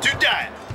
to die.